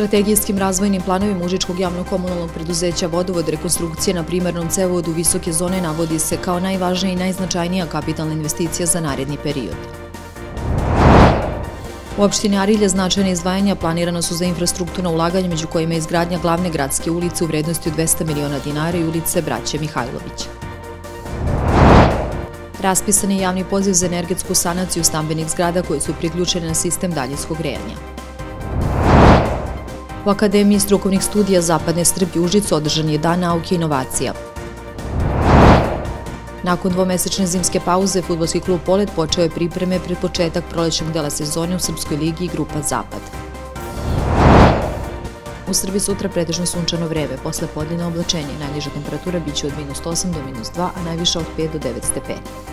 strategijskim razvojnim planovima Užičkog javnog komunalnog preduzeća Vodovod rekonstrukcije na primarnom cevovodu visoke zone navodi se kao najvažnija i najznačajnija kapitalna investicija za naredni period. U opštini Arilje značajne izdvajanja planirana su za infrastrukturno ulaganje, među kojima je izgradnja glavne gradske ulice u vrednosti od 200 miliona dinara i ulice Braće Mihajlovića. Raspisan je javni poziv za energetsku sanaciju stambenih zgrada koje su priključene na sistem daljinskog grejanja. U Akademiji strukovnih studija Zapadne Srbije Užicu održan je dan nauke i inovacija. Nakon dvomesečne zimske pauze, futbolski klub Polet počeo je pripreme pred početak prolećnog dela sezone u Srpskoj ligi i Grupa Zapad. U Srbiji sutra pretežno sunčano vreme, posle podljena oblačenja najniža temperatura biće od minus 8 do minus 2, a najviša od 5 do 9 stepeni.